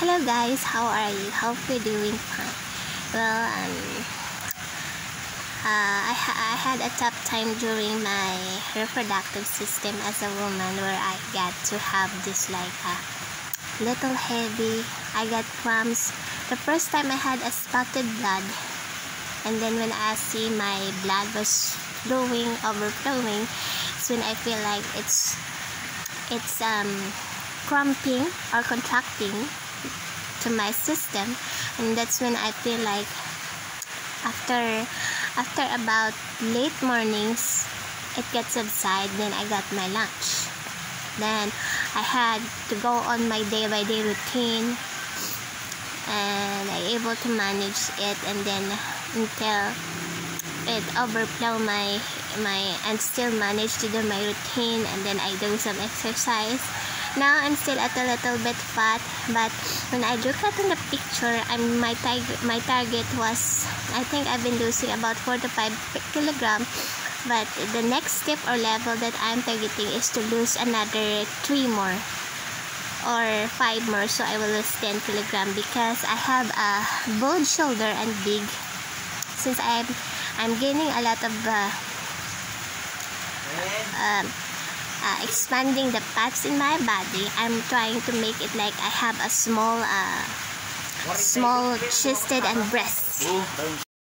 Hello guys, how are you? Hope you're doing fine. Well, um, uh, I, I had a tough time during my reproductive system as a woman where I got to have this like a little heavy. I got cramps. The first time I had a spotted blood, and then when I see my blood was flowing, overflowing, it's when I feel like it's it's um cramping or contracting to my system. And that's when I feel like after after about late mornings it gets subside then I got my lunch. Then I had to go on my day by day routine and I able to manage it and then until it overflow my my and still manage to do my routine and then I do some exercise now I'm still at a little bit fat but when I look at in the picture I'm my target my target was I think I've been losing about 4 to 5 kilogram but the next step or level that I'm targeting is to lose another 3 more or 5 more so I will lose 10 kilogram because I have a bold shoulder and big since I'm I'm gaining a lot of uh, um, uh, expanding the parts in my body i'm trying to make it like i have a small uh, small chested and breasts